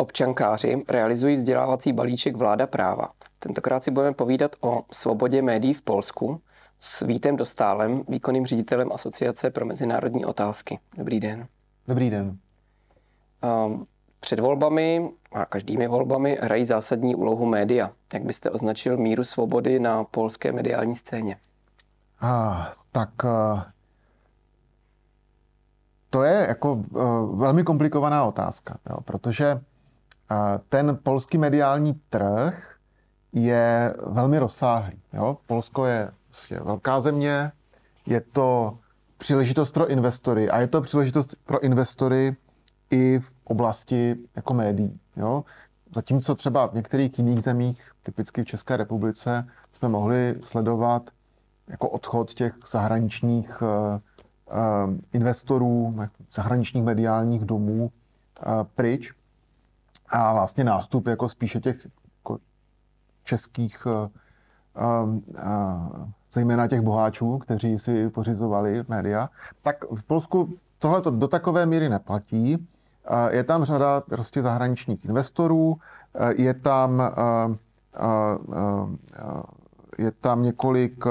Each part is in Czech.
Občankáři realizují vzdělávací balíček Vláda práva. Tentokrát si budeme povídat o svobodě médií v Polsku s Vítem Dostálem, výkonným ředitelem Asociace pro mezinárodní otázky. Dobrý den. Dobrý den. Před volbami a každými volbami hrají zásadní úlohu média. Jak byste označil míru svobody na polské mediální scéně? Ah, tak uh, to je jako uh, velmi komplikovaná otázka, jo, protože ten polský mediální trh je velmi rozsáhlý. Jo. Polsko je prostě velká země, je to příležitost pro investory a je to příležitost pro investory i v oblasti jako médií. Jo? Zatímco třeba v některých jiných zemích, typicky v České republice, jsme mohli sledovat jako odchod těch zahraničních uh, uh, investorů, zahraničních mediálních domů uh, pryč a vlastně nástup jako spíše těch jako českých, zejména těch boháčů, kteří si pořizovali média, tak v Polsku tohle do takové míry neplatí. Je tam řada prostě zahraničních investorů, je tam, je tam několik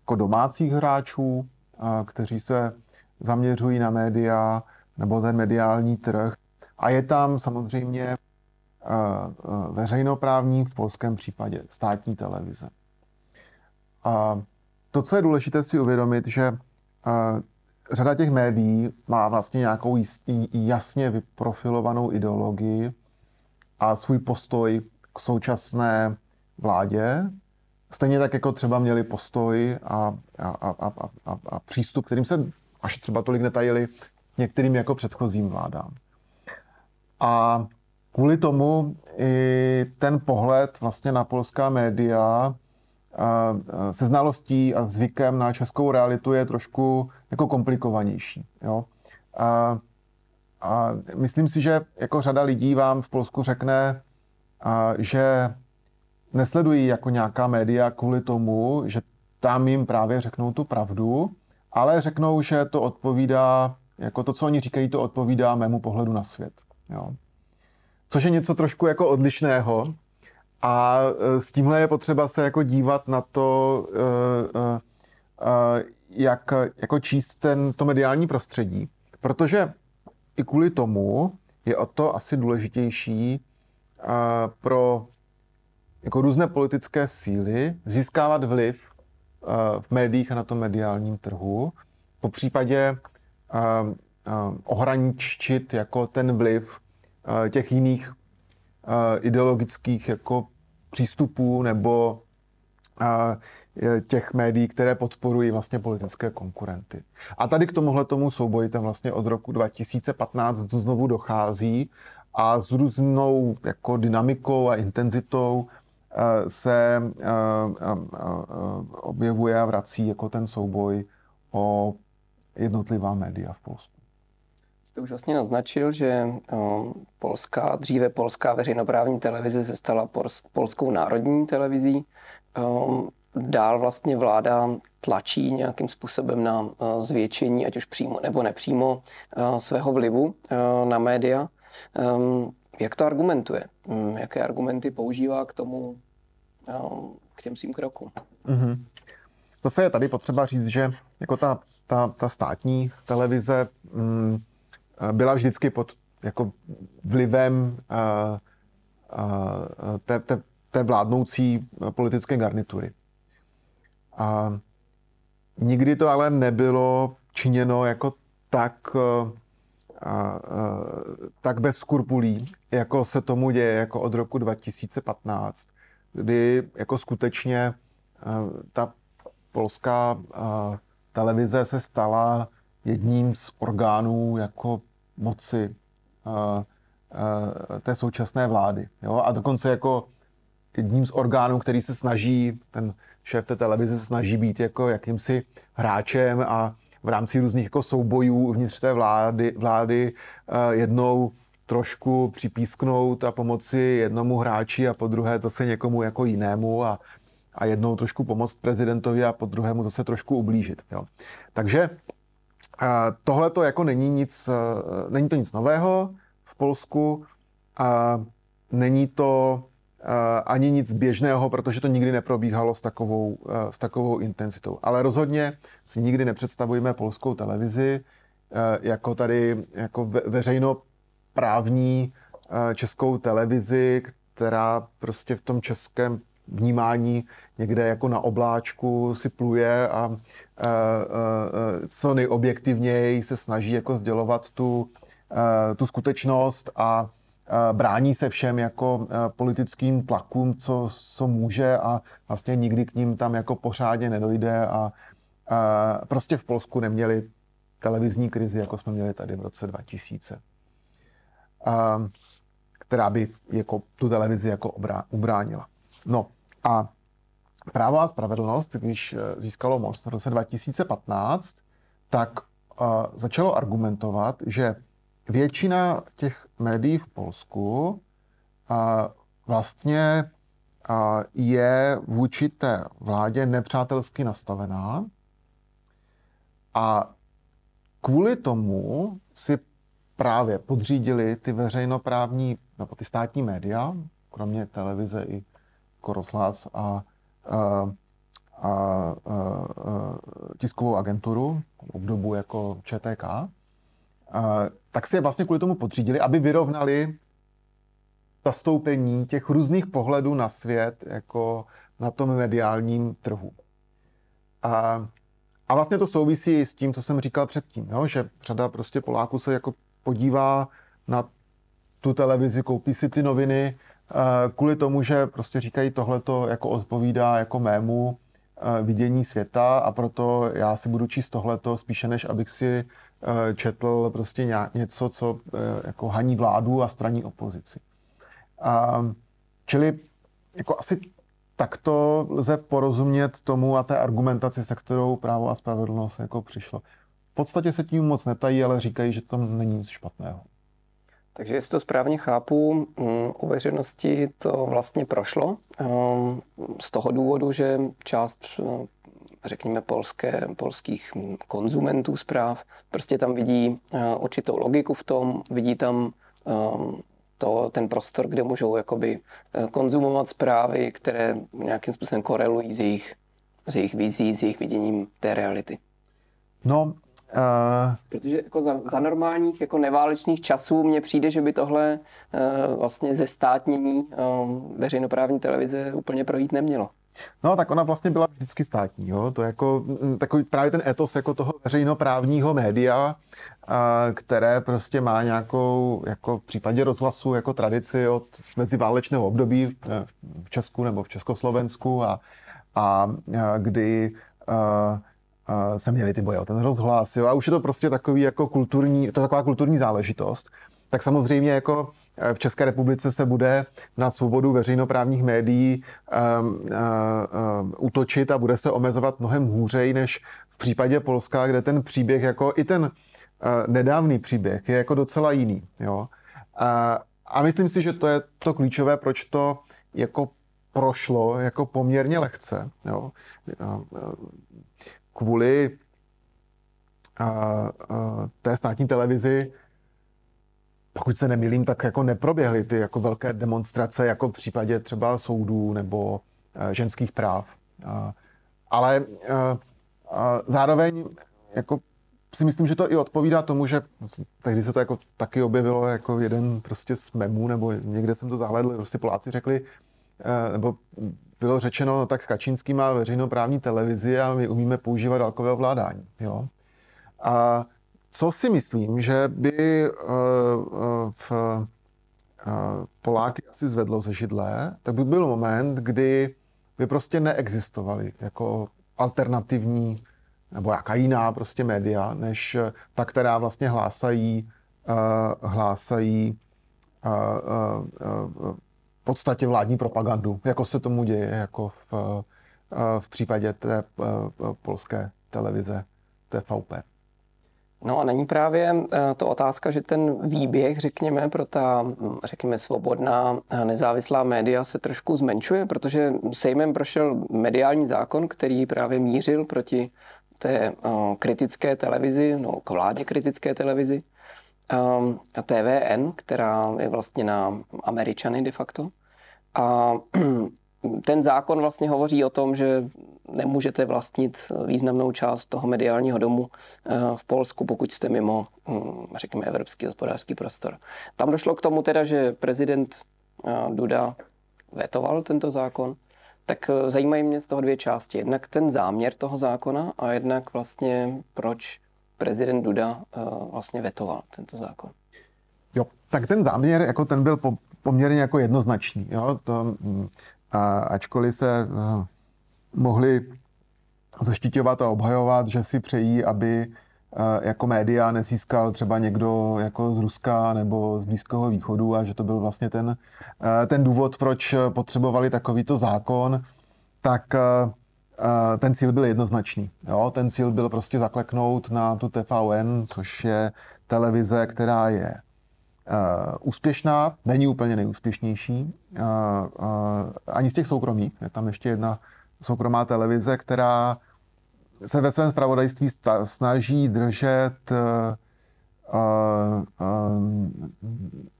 jako domácích hráčů, kteří se zaměřují na média nebo ten mediální trh. A je tam samozřejmě veřejnoprávní, v polském případě státní televize. A to, co je důležité si uvědomit, že řada těch médií má vlastně nějakou jasně vyprofilovanou ideologii a svůj postoj k současné vládě, stejně tak jako třeba měli postoj a, a, a, a, a, a přístup, kterým se až třeba tolik netajili některým jako předchozím vládám. A kvůli tomu i ten pohled vlastně na polská média se znalostí a zvykem na českou realitu je trošku jako komplikovanější. Jo? A, a myslím si, že jako řada lidí vám v Polsku řekne, a, že nesledují jako nějaká média kvůli tomu, že tam jim právě řeknou tu pravdu, ale řeknou, že to odpovídá, jako to, co oni říkají, to odpovídá mému pohledu na svět. Jo? Což je něco trošku jako odlišného, a e, s tímhle je potřeba se jako dívat na to, e, e, jak jako číst ten, to mediální prostředí, protože i kvůli tomu je o to asi důležitější pro jako různé politické síly získávat vliv v médiích a na tom mediálním trhu, po případě ohraničit jako ten vliv těch jiných ideologických jako přístupů nebo těch médií, které podporují vlastně politické konkurenty. A tady k tomuhle tomu souboji tam vlastně od roku 2015 znovu dochází a s různou jako dynamikou a intenzitou se objevuje a vrací jako ten souboj o jednotlivá média v Polsku jste už vlastně naznačil, že polská, dříve polská veřejnoprávní televize se stala polskou národní televizí. Dál vlastně vláda tlačí nějakým způsobem na zvětšení, ať už přímo nebo nepřímo, svého vlivu na média. Jak to argumentuje? Hm, jaké argumenty používá k tomu, k těm svým krokům? Mm-hmm. Zase je tady potřeba říct, že jako ta, ta, ta státní televize mm, byla vždycky pod jako vlivem té, té, té vládnoucí politické garnitury. A nikdy to ale nebylo činěno jako tak, a, a, tak bez skrupulí, jako se tomu děje jako od roku 2015, kdy jako skutečně ta polská televize se stala jedním z orgánů jako moci uh, uh, té současné vlády. Jo? A dokonce jako jedním z orgánů, který se snaží, ten šéf té televize se snaží být jako jakýmsi hráčem a v rámci různých jako soubojů uvnitř té vlády, vlády uh, jednou trošku připísknout a pomoci jednomu hráči a po druhé zase někomu jako jinému a, a jednou trošku pomoct prezidentovi a po druhému zase trošku ublížit. Jo. Takže Tohle to jako není nic, eh, není to nic nového v Polsku a není to ani nic běžného, protože to nikdy neprobíhalo s takovou, s takovou intenzitou. Ale rozhodně si nikdy nepředstavujeme polskou televizi jako tady jako veřejnoprávní českou televizi, která prostě v tom českém vnímání někde jako na obláčku si pluje a co nejobjektivněji se snaží jako sdělovat tu, tu skutečnost a, brání se všem jako politickým tlakům, co, co může a vlastně nikdy k ním tam jako pořádně nedojde a, prostě v Polsku neměli televizní krizi, jako jsme měli tady v roce 2000. A, která by jako tu televizi jako obrá, ubránila. No a Právo a spravedlnost, když eh, získalo moc v roce 2015, tak uh, začalo argumentovat, že většina těch médií v Polsku uh, vlastně je vůči té vládě nepřátelsky nastavená. A kvůli tomu si právě podřídili ty veřejnoprávní nebo ty státní média, kromě televize i rozhlas a, a, tiskovou agenturu, obdobu jako ČTK, tak si je vlastně kvůli tomu podřídili, aby vyrovnali zastoupení těch různých pohledů na svět jako na tom mediálním trhu. A, a vlastně to souvisí s tím, co jsem říkal předtím, jo? že řada prostě Poláků se jako podívá na tu televizi, koupí si ty noviny kvůli tomu, že prostě říkají tohle to jako odpovídá jako mému eh, vidění světa a proto já si budu číst tohleto spíše než abych si eh, četl prostě něco, co jako haní vládu a straní opozici. A, čili jako asi takto lze porozumět tomu a té argumentaci, se kterou právo a spravedlnost jako přišlo. V podstatě se tím moc netají, ale říkají, že tam není nic špatného. Takže jestli to správně chápu, mm, u veřejnosti to vlastně prošlo ehm, z toho důvodu, že část eh, řekněme, polské, polských konzumentů zpráv. Prostě tam vidí eh, určitou logiku v tom, vidí tam ehm, to, ten prostor, kde můžou jakoby eh, konzumovat zprávy, které nějakým způsobem korelují s jejich, s jejich vizí, s jejich viděním té reality. No, Uh... Protože jako za, za normálních jako neválečných časů mně přijde, že by tohle uh, vlastně ze státnění uh, veřejnoprávní televize úplně projít nemělo. No, tak ona vlastně byla vždycky státní. Jo? To jako mm, takový právě ten etos jako toho veřejnoprávního média, které prostě má nějakou, jako v případě rozhlasu, jako tradici od meziválečného období v Česku nebo v Československu a, a, a kdy a, jsme měli ty boje o ten rozhlas, jo, a už je to prostě takový jako kulturní, to taková kulturní záležitost. Tak samozřejmě jako eh, v České republice se bude na svobodu veřejnoprávních médií um, uh, uh, útočit a bude se omezovat mnohem hůřej než v případě Polska, kde ten příběh, jako i ten uh, nedávný příběh, je jako docela jiný. Jo? A, a myslím si, že to je to klíčové, proč to jako prošlo jako poměrně lehce. Jo? Kvůli a, a, té státní televizi, pokud se nemýlím, tak jako neproběhly ty jako velké demonstrace, jako v případě třeba soudů nebo a, ženských práv. Ale zároveň jako si myslím, že to i odpovídá tomu, že tehdy se to jako taky objevilo jako jeden prostě z memů, nebo někde jsem to zahledl, prostě Poláci řekli, nebo bylo řečeno, no tak Kačínský má veřejnoprávní televizi a my umíme používat dálkové ovládání. Jo? A co si myslím, že by uh, uh, v uh, Poláky asi zvedlo ze židle, tak by byl moment, kdy by prostě neexistovaly jako alternativní nebo jaká jiná prostě média, než ta, která vlastně hlásají, hlásají podstatě vládní propagandu, jako se tomu děje jako v, eh, v případě té eh, polské televize TVP. No a není právě eh, to otázka, že ten výběh, řekněme, pro ta, řekněme, svobodná nezávislá média se trošku zmenšuje, protože Sejmem prošel mediální zákon, který právě mířil proti té kritické televizi, no k vládě kritické televizi. um, TVN, která je vlastně na Američany de facto. A ten zákon vlastně hovoří o tom, že nemůžete vlastnit významnou část toho mediálního domu eh, v Polsku, pokud jste mimo, hm, řekněme, evropský hospodářský prostor. Tam došlo k tomu teda, že prezident eh, Duda vetoval tento zákon, tak eh, zajímají mě z toho dvě části. Jednak ten záměr toho zákona a jednak vlastně proč prezident Duda vlastně vetoval tento zákon. Jo, tak ten záměr, jako ten byl poměrně jako jednoznačný. Jo? To, hm, a ačkoliv se uh, mohli zaštiťovat a obhajovat, že si přejí, aby uh, jako média nezískal třeba někdo jako z Ruska nebo z Blízkého východu a že to byl vlastně ten, uh, ten důvod, proč potřebovali takovýto zákon, tak ten cíl byl jednoznačný. Jo? Ten cíl byl prostě zakleknout na tu TVN, což je televize, která je úspěšná, není úplně nejúspěšnější, uh, uh, ani z těch soukromých. Je tam ještě jedna soukromá televize, která se ve svém zpravodajství snaží držet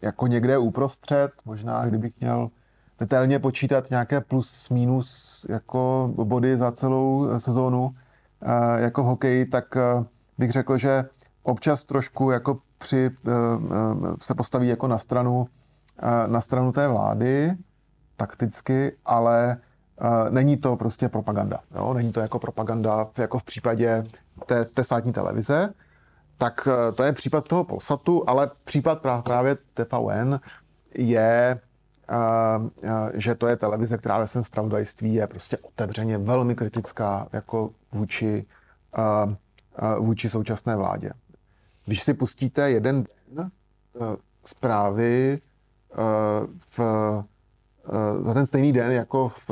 jako někde uprostřed, možná kdybych měl detailně počítat nějaké plus minus jako body za celou sezónu jako v hokeji, tak bych řekl, že občas trošku jako při, eh, eh, se postaví jako na stranu, eh, na stranu té vlády takticky, ale není to prostě propaganda. Jo? Není to jako propaganda jako v případě té, té státní televize. Tak to je případ toho Polsatu, ale případ právě TVN je, že to je televize, která ve svém zpravodajství je prostě otevřeně velmi kritická jako vůči, vůči současné vládě. Když si pustíte jeden den uh, zprávy uh, v, uh, za ten stejný den jako v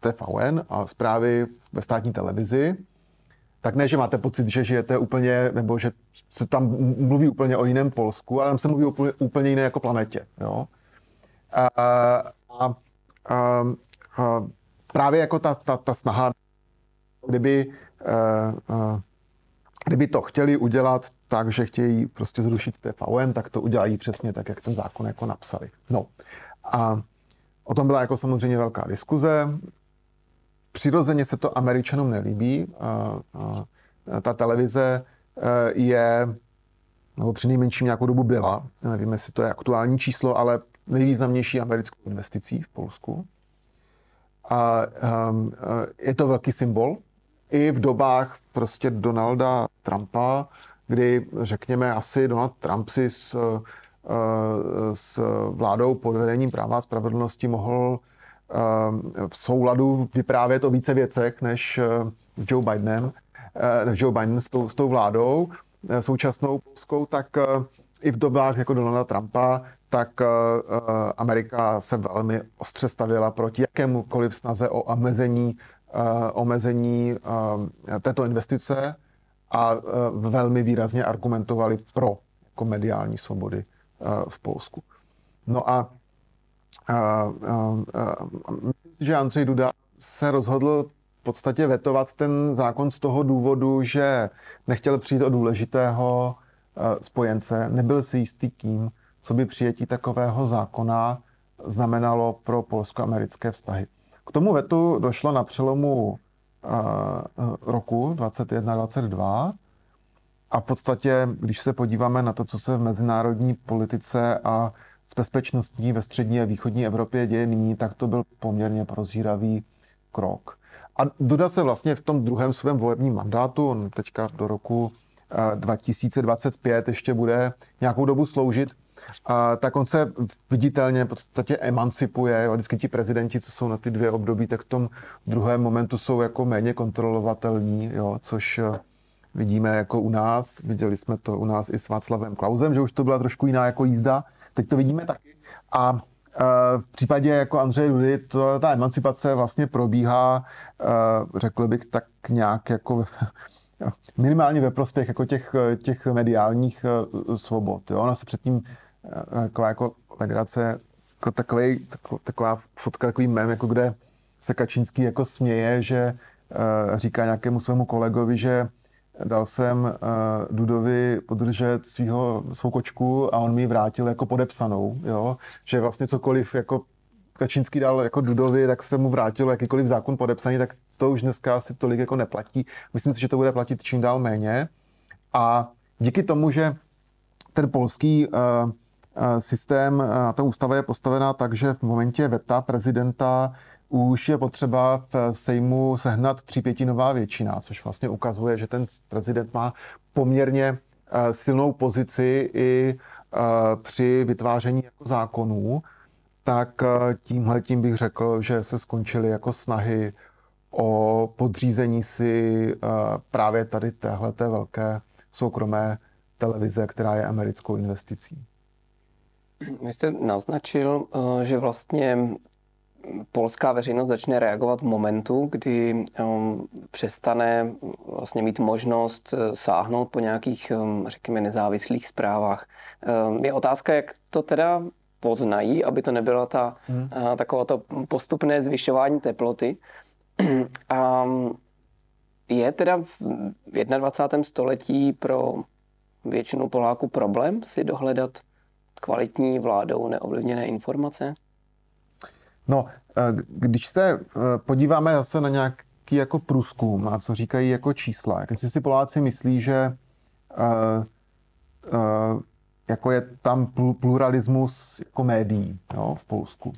TVN a zprávy ve státní televizi, tak ne, že máte pocit, že žijete úplně, nebo že se tam mluví úplně o jiném Polsku, ale tam se mluví úplně, úplně jiné jako planetě. Jo? A, a, a, a právě jako ta, ta, ta snaha, kdyby, a, a, kdyby to chtěli udělat tak, že chtějí prostě zrušit TVN, tak to udělají přesně tak, jak ten zákon jako napsali. No a o tom byla jako samozřejmě velká diskuze. Přirozeně se to Američanům nelíbí. Ta televize e, je, nebo při nejmenším nějakou dobu byla, nevím, jestli to je aktuální číslo, ale nejvýznamnější americkou investicí v Polsku. A, a, je to velký symbol. I v dobách prostě Donalda Trumpa kdy, řekněme, asi Donald Trump si s, eh, s vládou pod vedením práva a spravedlnosti mohl eh, v souladu vyprávět o více věcech než eh, s Joe Bidenem, Joe Biden s tou, s tou vládou současnou polskou, tak i v dobách jako Donalda Trumpa, tak Amerika se velmi ostře stavěla proti jakémukoliv snaze o omezení, omezení této investice a e, velmi výrazně argumentovali pro jako mediální svobody e, v Polsku. No a, a, a, a myslím si, že Andřej Duda se rozhodl v podstatě vetovat ten zákon z toho důvodu, že nechtěl přijít o důležitého e, spojence, nebyl si jistý tím, co by přijetí takového zákona znamenalo pro polsko-americké vztahy. K tomu vetu došlo na přelomu roku 21-22 a v podstatě, když se podíváme na to, co se v mezinárodní politice a s bezpečností ve střední a východní Evropě děje nyní, tak to byl poměrně prozíravý krok. A Duda se vlastně v tom druhém svém volebním mandátu, on teďka do roku 2025 ještě bude nějakou dobu sloužit, a, tak on se viditelně v podstatě emancipuje. Jo. Vždycky ti prezidenti, co jsou na ty dvě období, tak v tom druhém momentu jsou jako méně kontrolovatelní, jo, což eh, vidíme jako u nás. Viděli jsme to u nás i s Václavem Klausem, že už to byla trošku jiná jako jízda. Teď to vidíme taky. A eh, v případě jako Andřeje Dudy, to, ta emancipace vlastně probíhá, eh, řekl bych, tak nějak jako minimálně ve prospěch jako těch, těch mediálních svobod. Jo. Ona se předtím taková jako legrace, jako takový, taková fotka, takový mem, jako kde se Kačínský jako směje, že uh, říká nějakému svému kolegovi, že dal jsem uh, Dudovi podržet svýho, svou kočku a on mi ji vrátil jako podepsanou, jo? že vlastně cokoliv jako Kačínský dal jako Dudovi, tak se mu vrátil jakýkoliv zákon podepsaný, tak to už dneska asi tolik jako neplatí. Myslím si, že to bude platit čím dál méně. A díky tomu, že ten polský uh, systém, uh, ta ústava je postavená tak, že v momentě veta prezidenta už je potřeba v Sejmu sehnat třípětinová většina, což vlastně ukazuje, že ten prezident má poměrně silnou pozici i při vytváření jako zákonů, tak tímhle tím bych řekl, že se skončily jako snahy o podřízení si právě tady téhle velké soukromé televize, která je americkou investicí. Vy jste naznačil, že vlastně polská veřejnost začne reagovat v momentu, kdy um, přestane vlastně mít možnost uh, sáhnout po nějakých, řekněme, nezávislých zprávách. Je otázka, jak to teda poznají, aby to nebyla ta, hmm. takové to postupné zvyšování teploty. A je teda v 21. století pro většinu Poláků problém si dohledat kvalitní vládou neovlivněné informace? No, eh, když se eh, podíváme zase na nějaký jako průzkum a co říkají jako čísla, jak si Poláci myslí, že uh, jako je tam pluralismus jako médií jo, v Polsku.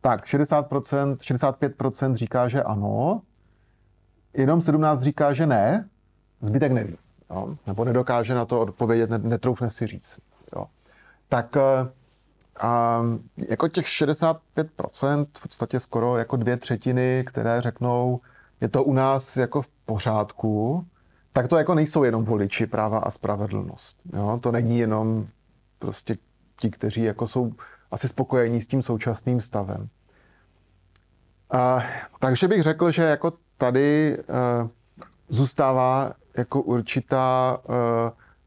Tak 60%, 65% říká, že ano, jenom 17 říká, že ne, zbytek neví. Jo, nebo nedokáže na to odpovědět, netroufne si říct. Tak a jako těch 65%, v podstatě skoro jako dvě třetiny, které řeknou, je to u nás jako v pořádku, tak to jako nejsou jenom voliči práva a spravedlnost. Jo? To není jenom prostě ti, kteří jako jsou asi spokojení s tím současným stavem. A, takže bych řekl, že jako tady uh, zůstává jako určitá uh,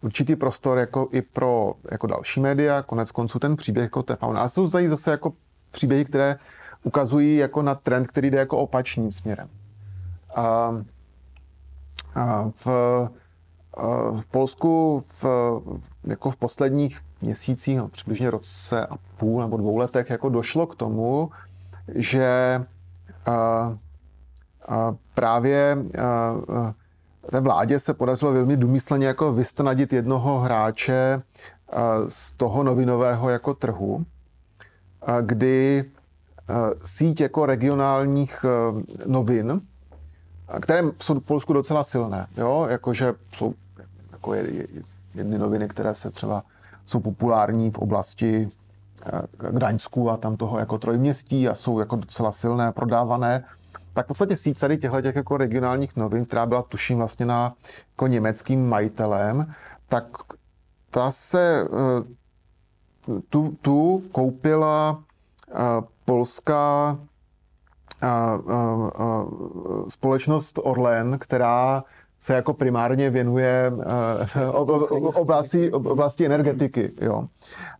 určitý prostor jako i pro jako další média, konec konců ten příběh jako TV. A jsou tady zase jako příběhy, které ukazují jako na trend, který jde jako opačným směrem. A, a v, v Polsku v, jako v posledních měsících, no, přibližně roce a půl nebo dvou letech, jako došlo k tomu, že a, a právě a, té vládě se podařilo velmi důmyslně jako vystnadit jednoho hráče eh, z toho novinového jako trhu, eh, kdy eh, síť jako regionálních novin, které jsou v Polsku docela silné, jo? jakože jsou jako jedny noviny, které se třeba jsou populární v oblasti Gdaňsku a tam toho jako trojměstí a jsou jako docela silné, prodávané, tak v podstatě síť tady těchto těch jako regionálních novin, která byla tuším vlastně na jako německým majitelem, tak ta se eh, tu, tu koupila eh, polská eh, společnost Orlen, která se jako primárně věnuje oblasti, oblasti energetiky, jo.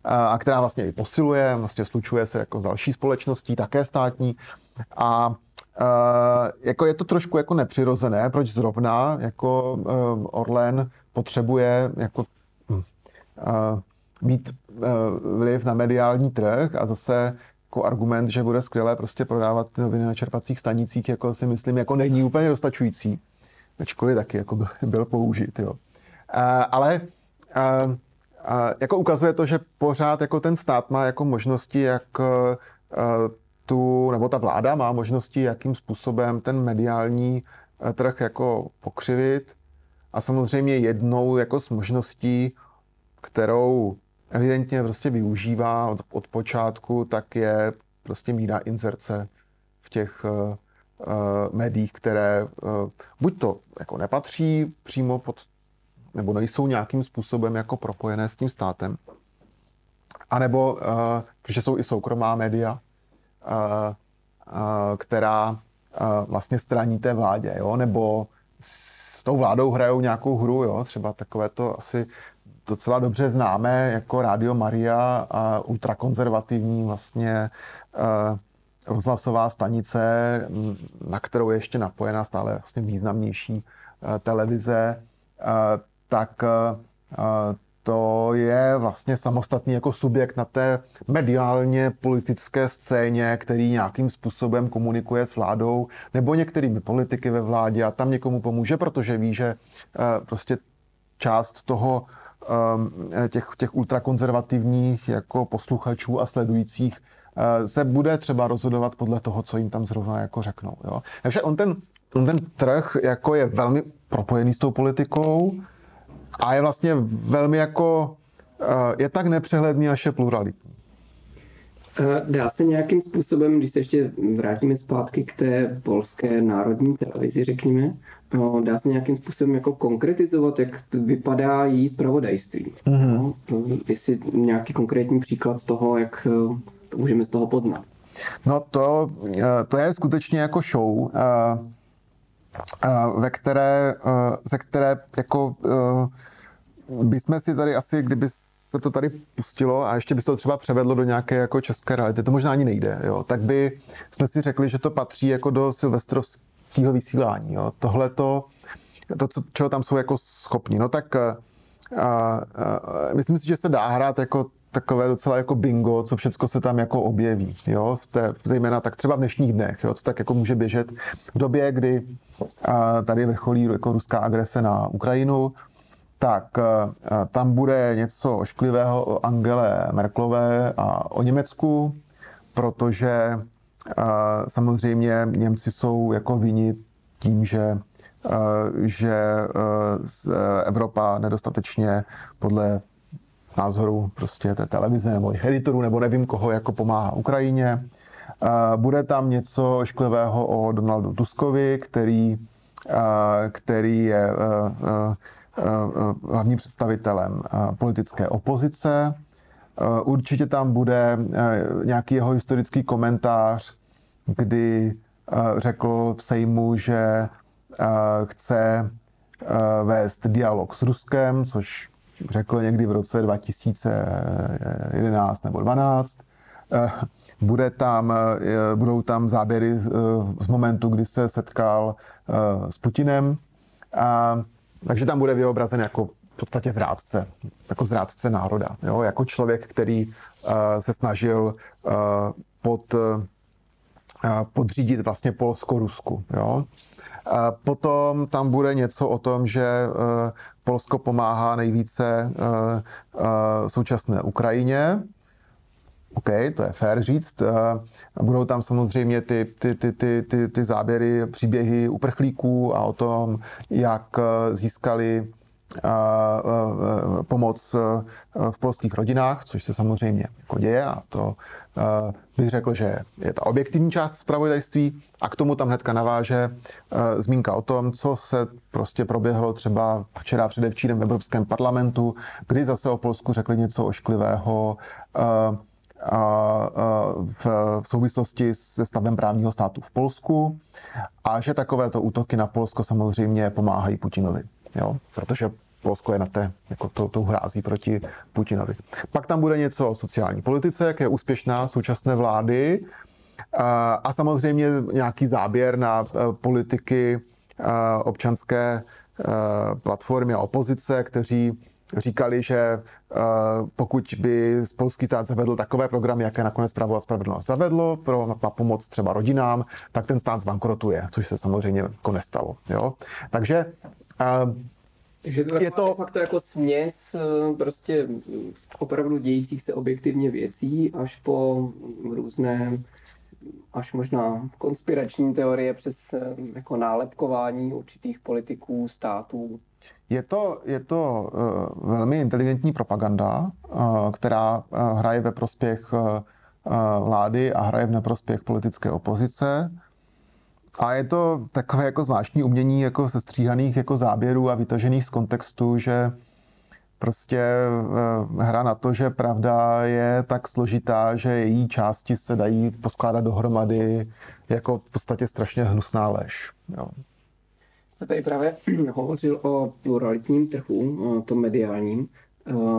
A která vlastně i posiluje, vlastně slučuje se jako s další společností, také státní. A jako je to trošku jako nepřirozené, proč zrovna jako uh, Orlen potřebuje jako uh, mít uh, vliv na mediální trh a zase jako argument, že bude skvělé prostě prodávat ty noviny na čerpacích stanicích, jako si myslím, jako není úplně dostačující. Ačkoliv taky jako byl, byl použit, jo. Uh, ale uh, uh, jako ukazuje to, že pořád jako ten stát má jako možnosti, jak uh, tu, nebo ta vláda má možnosti, jakým způsobem ten mediální eh, trh jako pokřivit. A samozřejmě jednou jako s možností, kterou evidentně prostě využívá od, od počátku, tak je prostě míra inzerce v těch uh, médiích, které uh, buď to jako nepatří přímo pod, nebo nejsou nějakým způsobem jako propojené s tím státem, anebo uh, že jsou i soukromá média, která vlastně straní té vládě, jo? nebo s tou vládou hrajou nějakou hru, jo? třeba takové to asi docela dobře známe, jako Radio Maria a ultrakonzervativní vlastně rozhlasová stanice, na kterou je ještě napojená stále vlastně významnější televize, tak to je vlastně samostatný jako subjekt na té mediálně politické scéně, který nějakým způsobem komunikuje s vládou nebo některými politiky ve vládě a tam někomu pomůže, protože ví, že prostě část toho Eh, těch, těch ultrakonzervativních jako posluchačů a sledujících eh, se bude třeba rozhodovat podle toho, co jim tam zrovna jako řeknou. Jo? Takže on ten, on ten trh jako je velmi propojený s tou politikou a je vlastně velmi jako, eh, je tak nepřehledný, až je pluralitní. Dá se nějakým způsobem, když se ještě vrátíme zpátky k té polské národní televizi, řekněme, no, dá se nějakým způsobem jako konkretizovat, jak vypadá její zpravodajství. Mm-hmm. No, jestli nějaký konkrétní příklad z toho, jak eh, to můžeme z toho poznat. No to, eh, to je skutečně jako show, eh, ve které, ze které jako bychom si tady asi, kdyby se to tady pustilo a ještě by se to třeba převedlo do nějaké jako české reality, to možná ani nejde, jo, tak by jsme si řekli, že to patří jako do silvestrovského vysílání. Jo. Tohle to, to, co, čeho tam jsou jako schopni. No tak a, a, myslím si, že se dá hrát jako takové docela jako bingo, co všechno se tam jako objeví, jo, v té, zejména tak třeba v dnešních dnech, jo, co tak jako může běžet v době, kdy a, tady vrcholí jako ruská agrese na Ukrajinu, tak eh, tam bude něco ošklivého o Angele Merklové a o Německu, protože eh, samozřejmě Němci jsou jako vini tím, že že Evropa nedostatečně podle názoru prostě té televize nebo jejich editorů nebo nevím koho jako pomáhá Ukrajině. Bude tam něco ošklivého o Donaldu Tuskovi, který, který je Eh, eh, hlavním představitelem eh, politické opozice. Určitě tam bude nějaký jeho historický komentář, kdy řekl v Sejmu, že chce vést dialog s Ruskem, což řekl někdy v roce 2011 nebo 2012. Bude tam, budou tam záběry z momentu, kdy se setkal s Putinem. A takže tam bude vyobrazen jako v podstatě zrádce, jako zrádce národa, jo? jako člověk, který se snažil pod, podřídit vlastně Polsko-Rusku. Jo? A potom tam bude něco o tom, že Polsko pomáhá nejvíce současné Ukrajině, OK, to je fér říct. Budou tam samozřejmě ty, ty, ty, ty, ty, ty záběry, příběhy uprchlíků a o tom, jak získali pomoc v polských rodinách, což se samozřejmě jako děje a to bych řekl, že je ta objektivní část zpravodajství a k tomu tam hnedka naváže zmínka o tom, co se prostě proběhlo třeba včera předevčírem v Evropském parlamentu, kdy zase o Polsku řekli něco ošklivého, v souvislosti se stavem právního státu v Polsku a že takovéto útoky na Polsko samozřejmě pomáhají Putinovi, jo? protože Polsko je na té, jako to, to hrází proti Putinovi. Pak tam bude něco o sociální politice, jak je úspěšná současné vlády a, a samozřejmě nějaký záběr na e, politiky e, občanské e, platformy a opozice, kteří říkali, že pokud by polský stát zavedl takové programy, jaké nakonec Právo a spravedlnost zavedlo pro na pomoc třeba rodinám, tak ten stát zbankrotuje, což se samozřejmě jako nestalo. Jo? Takže takže to je to facto jako směs eh, prostě opravdu dějících se objektivně věcí až po různé až možná konspirační teorie přes eh, jako nálepkování určitých politiků, států. Je to, je to uh, velmi inteligentní propaganda, uh, která uh, hraje ve prospěch uh, vlády a hraje v neprospěch politické opozice. A je to takové jako zvláštní umění jako sestříhaných jako záběrů a vytažených z kontextu, že prostě hra na to, že pravda je tak složitá, že její části se dají poskládat dohromady jako v podstatě strašně hnusná lež. Jo jste tady právě hovořil o pluralitním trhu, tom mediálním.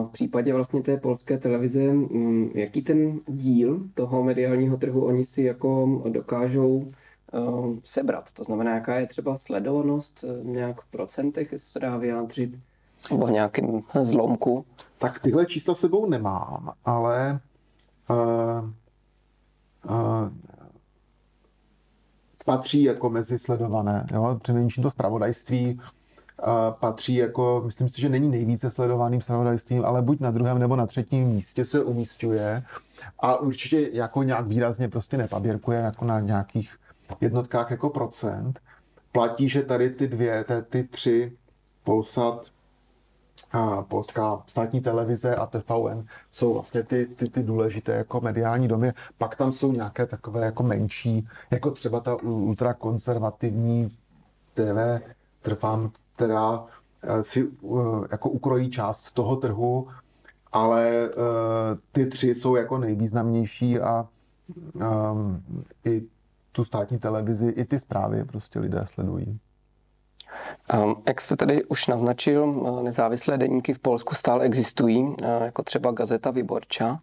v případě vlastně té polské televize, mm, jaký ten díl toho mediálního trhu oni si jako dokážou sebrat? To znamená, jaká je třeba sledovanost nějak v procentech, jestli se dá vyjádřit, nebo v nějakém zlomku? Tak tyhle čísla sebou nemám, ale uh, uh, patří jako mezi sledované. Jo? Přinejmenším to zpravodajství uh, patří jako, myslím si, že není nejvíce sledovaným zpravodajstvím, ale buď na druhém nebo na třetím místě se umístuje a určitě jako nějak výrazně prostě nepaběrkuje jako na nějakých jednotkách jako procent. Platí, že tady ty dvě, ty, ty tři Polsat, polská státní televize a TVN jsou vlastně ty, ty, ty důležité jako mediální domy. Pak tam jsou nějaké takové jako menší, jako třeba ta ultrakonzervativní TV Trfam, která eh, si eh, jako ukrojí část toho trhu, ale eh, ty tři jsou jako nejvýznamnější a i tu státní televizi, i ty zprávy prostě lidé sledují. Um, jak jste tady už naznačil, eh, nezávislé deníky v Polsku stále existují, eh, jako třeba Gazeta Vyborča.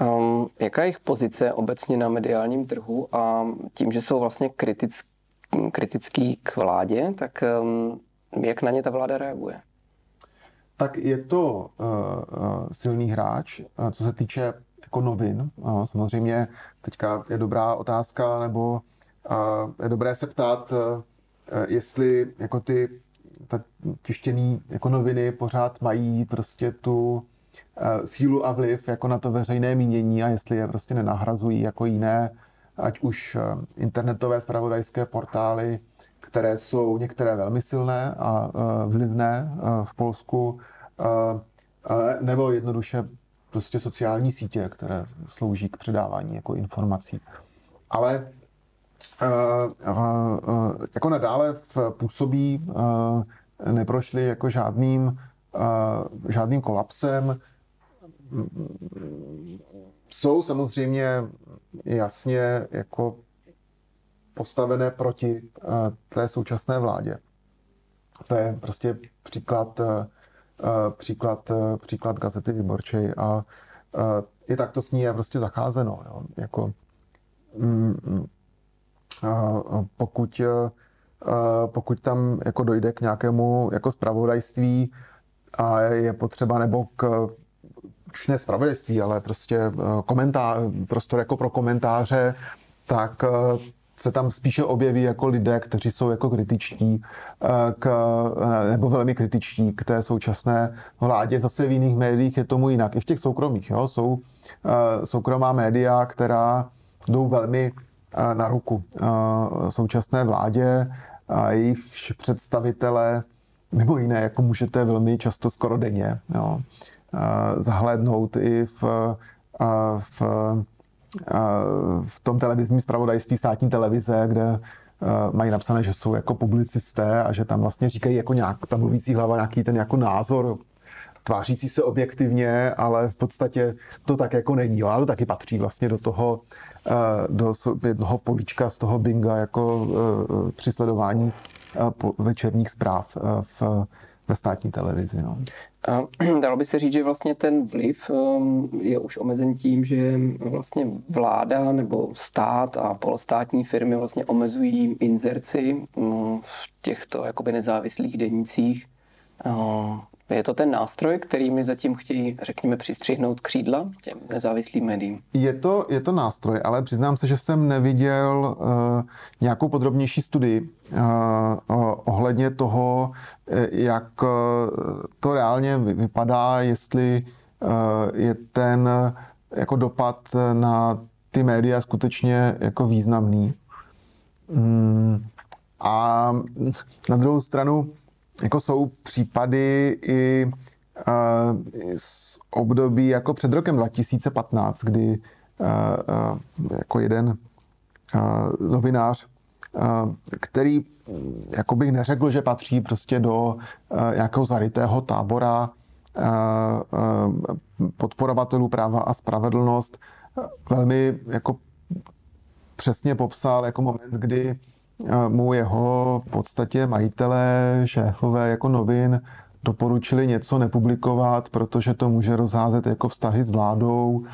Um, jaká je jejich pozice obecně na mediálním trhu a tím, že jsou vlastně kritický, kritický k vládě, tak um, jak na ně ta vláda reaguje? Tak je to uh, silný hráč, co se týče jako novin. Samozřejmě teďka je dobrá otázka, nebo je dobré se ptát, Eh, jestli jako ty ta tištěný jako noviny pořád mají prostě tu uh, sílu a vliv jako na to veřejné mínění a jestli je prostě nenahrazují jako jiné, ať už uh, internetové spravodajské portály, které jsou některé velmi silné a vlivné v Polsku, nebo jednoduše prostě sociální sítě, které slouží k předávání jako informací. Ale jako nadále v působí neprošli jako žádným, žádným kolapsem. Jsou samozřejmě jasně jako postavené proti té současné vládě. To je prostě příklad, příklad, příklad gazety Vyborčej a i tak to s ní je prostě zacházeno. Jo. Jako, mm, pokud, eh, pokud tam jako dojde k nějakému jako spravodajství a je potřeba nebo k už ne spravodajství, ale prostě eh, komentá, prostor jako pro komentáře, tak eh, se tam spíše objeví jako lidé, kteří jsou jako kritičtí k, nebo velmi kritičtí k té současné vládě. Zase v jiných médiích je tomu jinak. I v těch soukromých. Jo? Jsou soukromá média, která jdou velmi na ruku současné vládě a jejich představitele, mimo jiné, jako můžete velmi často skoro denně jo, zahlédnout i v, v, v tom televizním zpravodajství státní televize, kde mají napsané, že jsou jako publicisté a že tam vlastně říkají jako nějak, tam mluvící hlava nějaký ten jako názor tvářící se objektivně, ale v podstatě to tak jako není. Jo, ale to taky patří vlastně do toho, do jednoho políčka z toho binga jako e, e, při sledování e, večerních zpráv v, ve státní televizi. No. Dalo by se říct, že vlastně ten vliv je už omezen tím, že vlastně vláda nebo stát a polostátní firmy vlastně omezují inzerci v těchto jakoby nezávislých denících. Je to ten nástroj, který mi zatím chtějí, řekněme, přistřihnout křídla těm nezávislým médiím? Je to, je to nástroj, ale přiznám se, že jsem neviděl uh, nějakou podrobnější studii uh, uh, ohledně toho, jak uh, to reálně vypadá, jestli uh, je ten uh, jako dopad na ty média skutečně jako významný. Mm, a na druhou stranu jako jsou případy i z období jako před rokem 2015, kdy jako jeden novinář, který jako bych neřekl, že patří prostě do nějakého zarytého tábora podporovatelů práva a spravedlnost, velmi jako přesně popsal jako moment, kdy mu jeho v podstatě majitelé, šéfové jako novin doporučili něco nepublikovat, protože to může rozházet jako vztahy s vládou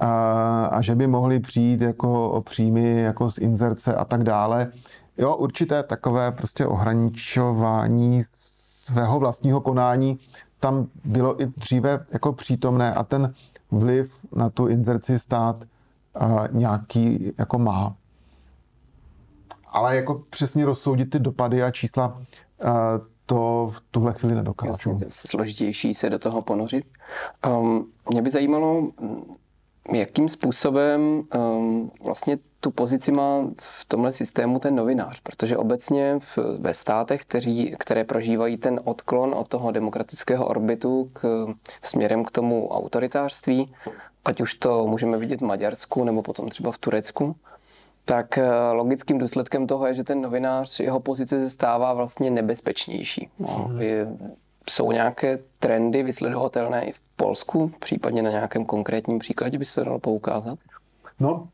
a, a že by mohli přijít jako o příjmy jako z inzerce a tak dále. Jo, určité takové prostě ohraničování svého vlastního konání tam bylo i dříve jako přítomné a ten vliv na tu inzerci stát nějaký jako má. Ale jako přesně rozsoudit ty dopady a čísla a, to v tuhle chvíli nedokážu. Jasně, to je složitější se do toho ponořit. Um, mě by zajímalo, jakým způsobem um, vlastně tu pozici má v tomhle systému ten novinář, protože obecně v, ve státech, kteří, které prožívají ten odklon od toho demokratického orbitu k, směrem k tomu autoritářství, ať už to můžeme vidět v Maďarsku nebo potom třeba v Turecku, tak eh, logickým důsledkem toho je, že ten novinář, jeho pozice se stává vlastně nebezpečnější. No, mhm. je, jsou nějaké trendy vysledovatelné i v Polsku, případně na nějakém konkrétním příkladě by se dalo poukázat? No,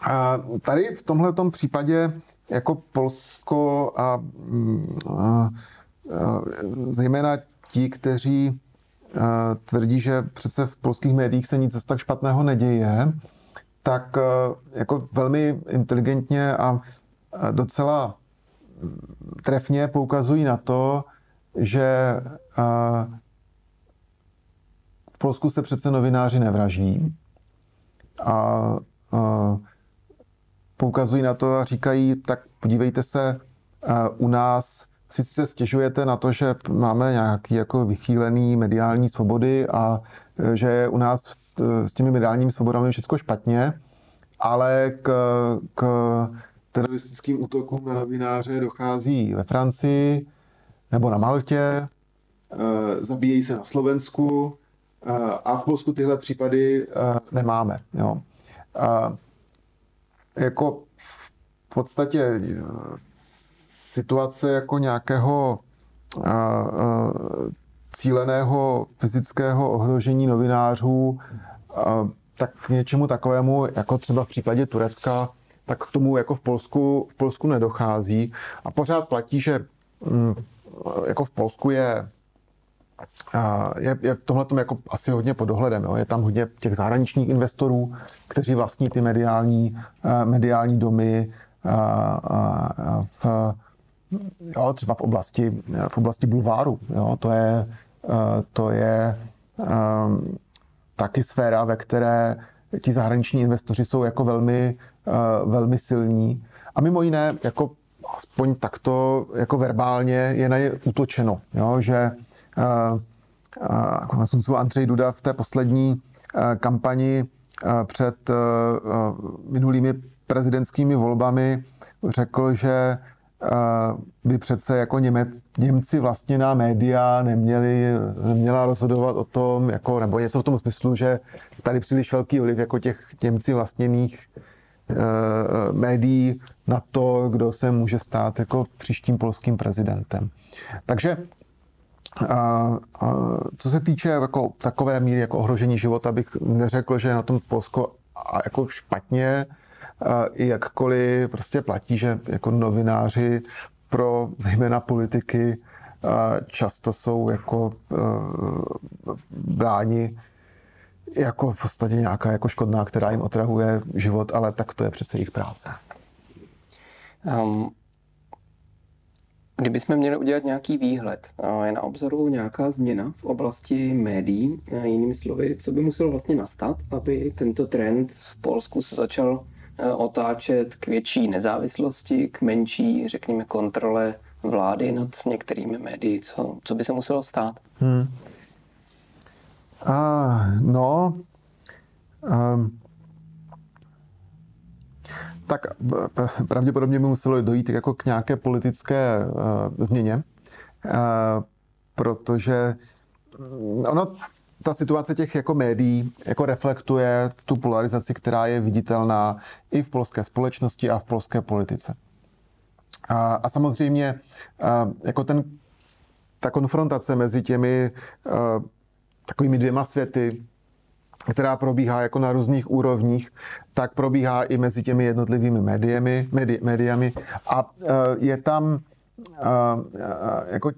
a tady v tomhle případě jako Polsko a, a, a zejména ti, kteří a, tvrdí, že přece v polských médiích se nic tak špatného neděje, tak jako velmi inteligentně a docela trefně poukazují na to, že v Polsku se přece novináři nevraží. A, poukazují na to a říkají, tak podívejte se, u nás sice se stěžujete na to, že máme nějaký jako vychýlený mediální svobody a že je u nás s těmi mediálními svobodami všechno špatně, ale k, k teroristickým útokům na novináře dochází ve Francii nebo na Maltě, e, zabíjejí se na Slovensku a v Polsku tyhle případy nemáme. Jo jako v podstatě eh, situace jako nějakého a, eh, a, eh, cíleného fyzického ohrožení novinářů, tak k něčemu takovému, jako třeba v případě Turecka, tak k tomu jako v Polsku, v Polsku nedochází. A pořád platí, že mm, jako v Polsku je je, je v tomhle jako asi hodně pod dohledem. Jo. Je tam hodně těch zahraničních investorů, kteří vlastní ty mediální, eh, mediální domy v, jo, třeba v oblasti, v oblasti bulváru. Jo. To je, to je um, taky sféra, ve které ti zahraniční investoři jsou jako velmi, uh, velmi silní. A mimo jiné, jako aspoň takto jako verbálně je na ně útočeno, jo, že konec konců Andřej Duda v té poslední kampani před minulými prezidentskými volbami řekl, že by přece jako Němec, Němci vlastněná média neměli, neměla rozhodovat o tom, jako, nebo něco v tom smyslu, že tady příliš velký vliv jako těch Němci vlastněných médií na to, kdo se může stát jako příštím polským prezidentem. Takže a, a co se týče jako takové míry jako ohrožení života, bych neřekl, že na tom Polsko jako špatně, jakkoliv prostě platí, že jako novináři pro zejména politiky často jsou jako bráni jako v podstatě nějaká jako škodná, která jim otrahuje život, ale tak to je přece jejich práce. Um, Kdybychom měli udělat nějaký výhled, je na obzoru nějaká změna v oblasti médií, jinými slovy, co by muselo vlastně nastat, aby tento trend v Polsku se začal e, otáčet k větší nezávislosti, k menší, řekněme, kontrole vlády nad některými médii. Co, co by se muselo stát? Hmm. A, no, um, tak pravděpodobně by muselo dojít jako k nějaké politické uh, změně, uh, protože mm, ono, ta situace těch jako médií jako reflektuje tu polarizaci, která je viditelná i v polské společnosti a v polské politice. A, a samozřejmě uh, jako ten, ta konfrontace mezi těmi uh, takovými dvěma světy, která probíhá jako na různých úrovních, tak probíhá i mezi těmi jednotlivými médiami, médi, médiami a je tam jako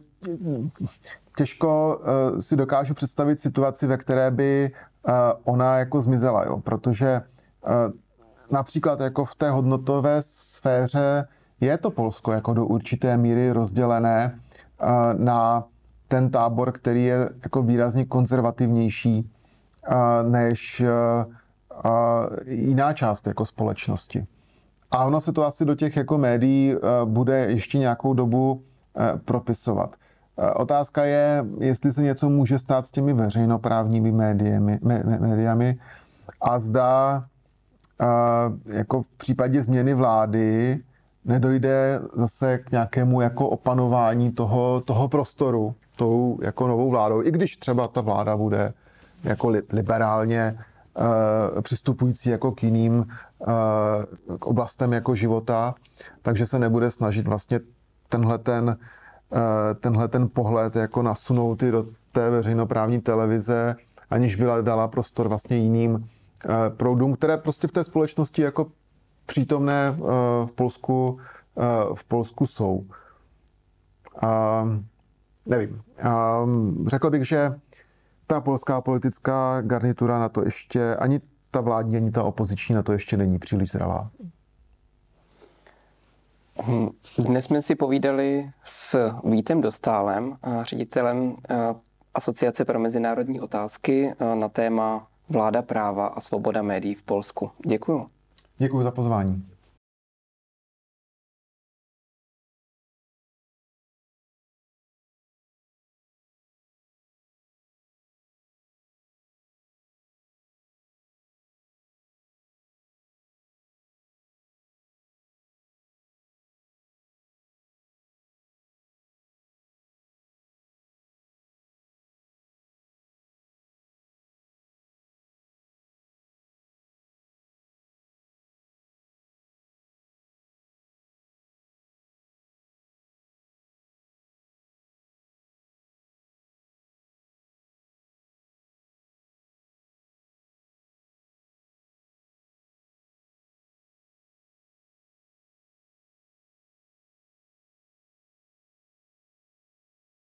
těžko si dokážu představit situaci, ve které by ona jako zmizela, jo? protože například jako v té hodnotové sféře je to Polsko jako do určité míry rozdělené na ten tábor, který je jako výrazně konzervativnější než jiná část jako společnosti. A ono se to asi do těch jako médií bude ještě nějakou dobu propisovat. Otázka je, jestli se něco může stát s těmi veřejnoprávními médiami, médiami a zda jako v případě změny vlády nedojde zase k nějakému jako opanování toho, toho prostoru tou jako novou vládou, i když třeba ta vláda bude jako liberálně uh, přistupující jako k jiným k oblastem jako života, takže se nebude snažit vlastně tenhle ten, tenhle ten pohled jako nasunout do té veřejnoprávní televize, aniž by dala prostor vlastně jiným uh, proudům, které prostě v té společnosti jako přítomné uh, v Polsku, v Polsku jsou. Uh, nevím. Um, řekl bych, že ta polská politická garnitura na to ještě, ani ta vládní, ani ta opoziční na to ještě není příliš zralá. Hm, dnes jsme si povídali s Vítem Dostálem, ředitelem Asociace pro mezinárodní otázky na téma vláda práva a svoboda médií v Polsku. Děkuji. Děkuji za pozvání.